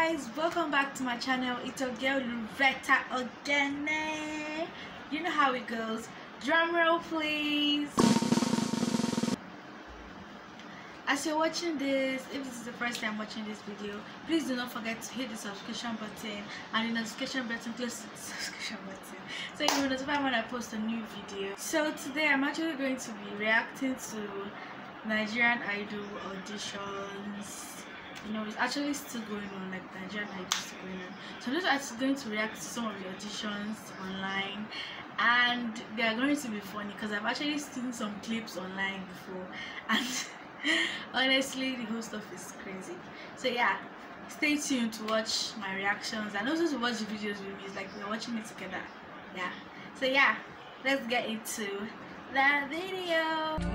guys welcome back to my channel. It's your girl Loretta again you know how it goes. Drum roll please. As you're watching this if this is the first time watching this video please do not forget to hit the subscription button and the notification button close to the subscription button. So you will notify when i post a new video. So today i'm actually going to be reacting to nigerian idol auditions you know it's actually still going on like Nigerian Idol is going on. So I'm just actually going to react to some of the auditions online and they are going to be funny because I've actually seen some clips online before and honestly the whole stuff is crazy. So yeah stay tuned to watch my reactions and also to watch the videos with me. It's like we're watching it together. Yeah. So yeah let's get into the video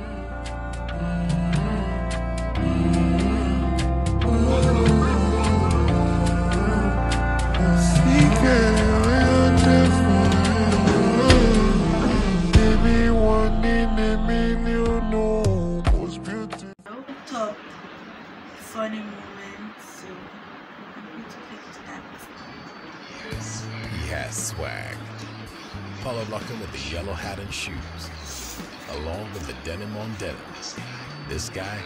funny moments, so I'm going to click to that. He has swag. Color locking with the yellow hat and shoes, along with the denim on denim. This guy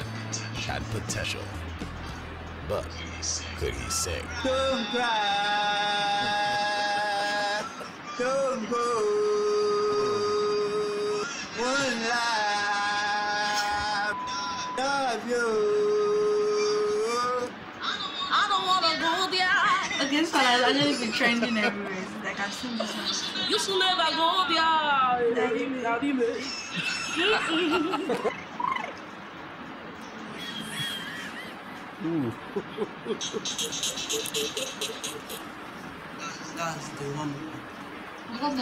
had potential. But could he sing? Don't cry. Don't go. One life. Against all has actually been trending everywhere. It's like I've seen this one. You should never go there. Daddy me. Ooh. That's the one.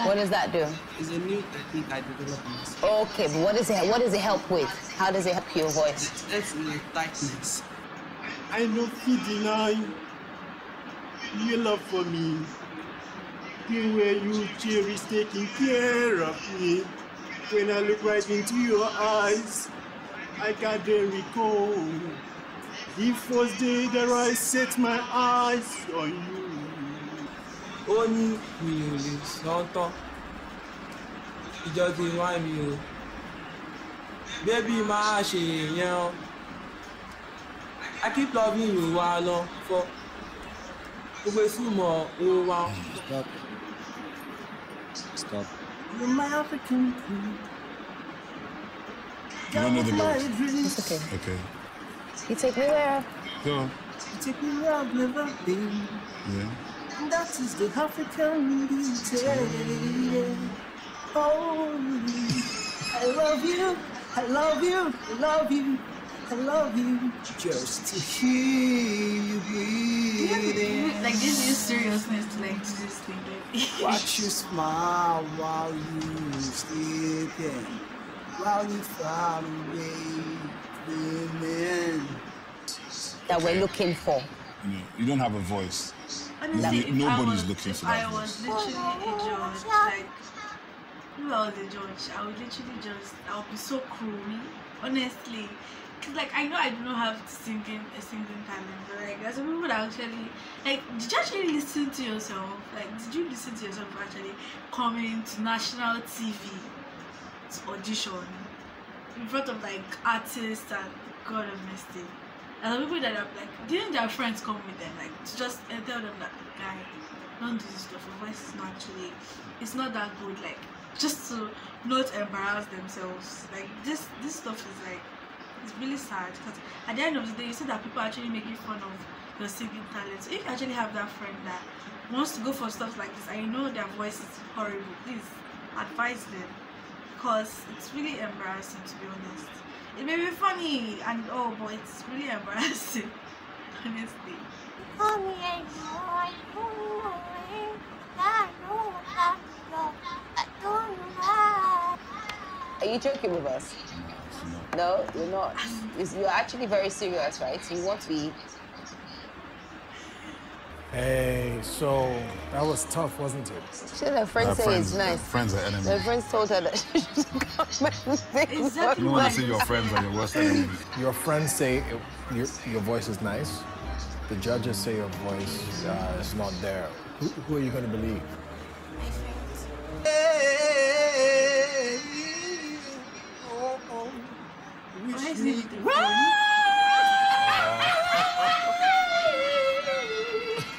What does that do? It's a new technique I developed myself. Okay, but what does it what does it help with? How does it help your voice? That's the tightness. I know you deny your love for me. The way you cherish taking care of me. When I look right into your eyes, I can't recall the first day that I set my eyes on you. ó ní mi ò lè san tán ìjọ ti wá mi o bébí máa ṣe o I keep loving you lọ fọ gbogbo ìsúmọ̀ ó. Stop. Stop. You're my African queen. You don't know the lyrics. It's okay. Okay. You take me where? Go on. You take me where I've never been. Yeah. And that is the African beauty. Oh, I love you, I love you, I love you, I love you. Just to hear you breathing. Like this is seriousness to like do this thing. Like, Watch you smile while you sleeping, while you far away, dreaming. That we're looking for. You know, you don't have a voice. Honestly, if Nobody's I was, looking for that I was literally a judge, like if I was a judge, I would literally just I would be so cruel, honestly. Cause like I know I do not have singing a singing talent, but like there's some people that actually like did you actually listen to yourself? Like did you listen to yourself actually coming to national TV to audition in front of like artists and God of mercy? And the people that are like, didn't their friends come with them, like to just uh, tell them that guy, don't do this stuff. Your voice is not actually, it's not that good. Like just to not embarrass themselves. Like this, this stuff is like, it's really sad because at the end of the day, you see that people are actually making fun of your singing talent. So if you actually have that friend that wants to go for stuff like this, and you know their voice is horrible, please advise them because it's really embarrassing to be honest. It may be funny and oh, but it's really embarrassing, honestly. Are you joking with us? No, you're not. It's- You're actually very serious, right? You want to be Hey, so that was tough, wasn't it? She said her friends Her say friends, it's her nice. friends are enemies. Her friends told her that she should come and sing. Exactly You want to see your friends said. are your worst enemies. Your friends say it, your, your voice is nice. the judges say your voice uh, is not there. Who, who are you going to believe? Why is it the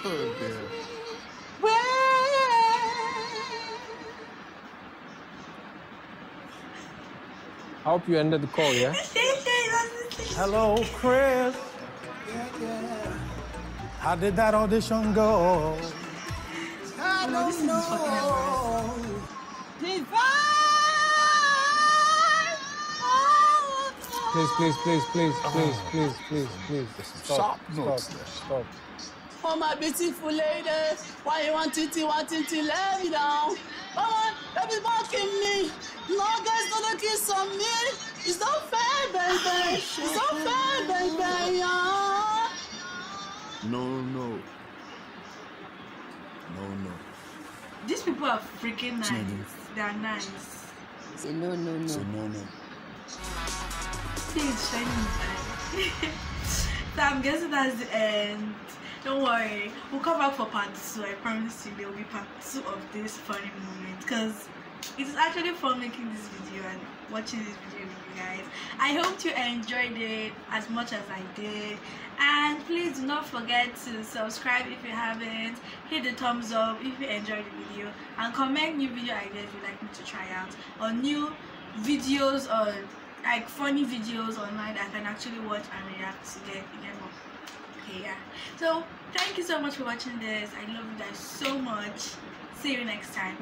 Oh, dear. I hope you ended the call, yeah? Hello, Chris. Yeah, yeah. How did that audition go? No, this is fucking embarrassing. Please, please, please, please, please, please, please, please. Stop, stop, stop. Oh, my beautiful lady, why you want it, want it to let me down? Come on, let me mocking me. No guys gonna kiss on me. It's not fair, baby. It's not fair, baby. Yeah. No, no. No, no. These people are freaking nice. They are nice. Say no, no, So no. no, no. It's shining in so I'm guessing that's the end. Don't worry, we'll come back for part two. I promise you there will be part two of this funny moment because it is actually fun making this video and watching this video with you guys. I hope you enjoyed it as much as I did. And please do not forget to subscribe if you haven't. Hit the thumbs up if you enjoyed the video and comment new video ideas you'd like me to try out or new videos or like funny videos online that I can actually watch and react to get get more. Okay, yeah. So thank you so much for watching this. I love you guys so much. See you next time.